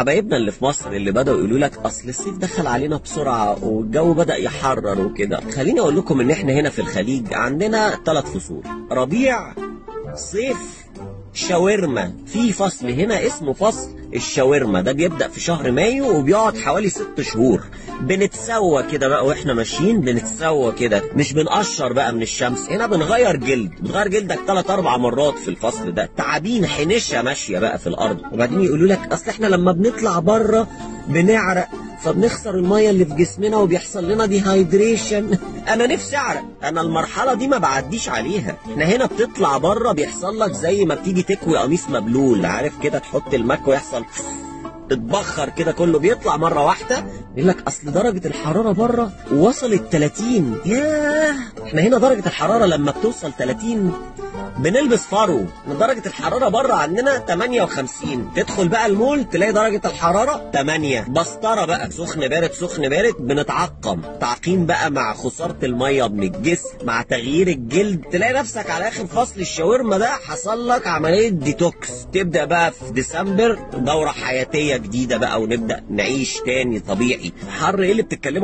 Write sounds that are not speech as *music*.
حبايبنا اللي في مصر اللي بدأوا يقولوا لك أصل الصيف دخل علينا بسرعة والجو بدأ يحرر وكده. خليني أقول لكم إن إحنا هنا في الخليج عندنا ثلاث فصول. ربيع صيف شاورما. في فصل هنا اسمه فصل الشاورما. ده بيبدأ في شهر مايو وبيقعد حوالي ست شهور. بنتسوى كده بقى وإحنا ماشيين بنتسوى كده. مش بنقشر بقى من الشمس. هنا بنغير جلد. بتغير جلدك ثلاث أربع مرات في الفصل ده. تعابين حنشة ماشية بقى في الأرض. وبعدين يقولوا لك أصل إحنا لما بنطلع بره بنعرق فبنخسر المية اللي في جسمنا وبيحصل لنا dehydration *laughs* أنا نفسي اعرق أنا المرحلة دي ما بعديش عليها. إحنا هنا بتطلع بره بيحصل لك زي ما بتيجي تكوي قميص مبلول. عارف كده تحط المكوى يحصل تتبخر كده كله. بيطلع مرة واحدة يقول لك أصل درجة الحرارة بره وصلت 30 ياه! إحنا هنا درجة الحرارة لما بتوصل 30 بنلبس فرو درجة الحرارة بره عندنا 58 تدخل بقى المول تلاقي درجة الحرارة 8 بسطرة بقى سخن بارد سخن بارد بنتعقم. تعقيم بقى مع خسارة المية من الجسم مع تغيير الجلد. تلاقي نفسك على آخر فصل الشاورما ده حصل لك عملية ديتوكس. تبدأ بقى في ديسمبر دورة حياتية جديدة بقى ونبدأ نعيش تاني طبيعي. حر إيه اللي بتتكلموا